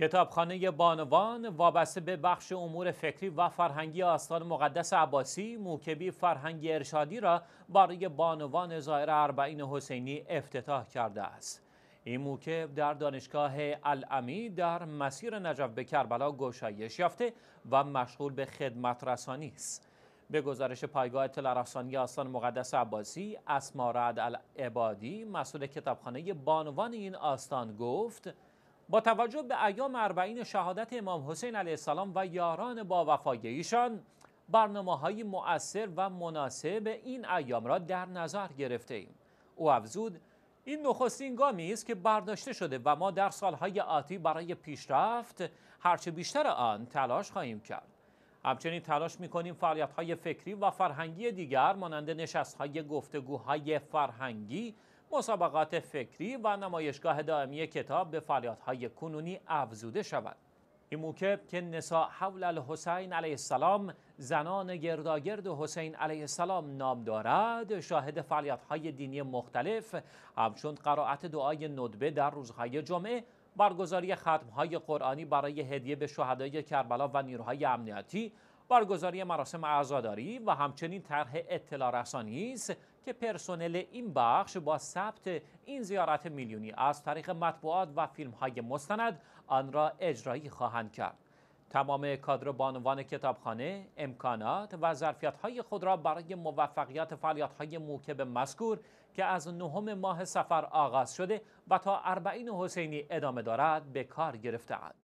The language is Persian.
کتابخانه بانوان وابسته به بخش امور فکری و فرهنگی آستان مقدس عباسی موکبی فرهنگی ارشادی را برای بانوان زائر اربعین حسینی افتتاح کرده است. این موکب در دانشگاه الامی در مسیر نجف به کربلا گشایش یافته و مشغول به خدمت رسانی است. به گزارش پایگاه اطلاع رسانی آستان مقدس عباسی اسما رعد العبادی مسئول کتابخانه بانوان این آستان گفت با توجه به ایام اربعین شهادت امام حسین علیه السلام و یاران با وفای ایشان برنامه های مؤثر و مناسب این ایام را در نظر گرفته ایم. او افزود این نخستین گامی است که برداشته شده و ما در سالهای آتی برای پیشرفت هرچه بیشتر آن تلاش خواهیم کرد. همچنین تلاش می‌کنیم فعالیت های فکری و فرهنگی دیگر مانند نشست های گفتگوهای فرهنگی مسابقات فکری و نمایشگاه دائمی کتاب به های کنونی افزوده شود. این موکب که نسا حول الحسین علیه السلام زنان گرداگرد حسین علیه السلام نام دارد شاهد فعالیت های دینی مختلف همچون قرائت دعای ندبه در روزهای جمعه برگزاری ختم های قرآنی برای هدیه به شهدای کربلا و نیروهای امنیتی برگزاری مراسم عزاداری و همچنین طرح اطلاع رسانی است که پرسنل این بخش با ثبت این زیارت میلیونی از طریق مطبوعات و فیلم های مستند آن را اجرایی خواهند کرد. تمام کادر بانوان کتابخانه امکانات و ظرفیت های خود را برای موفقیت فعالیت های موکب مذکور که از نهم ماه سفر آغاز شده و تا اربعین حسینی ادامه دارد به کار گرفتهاند.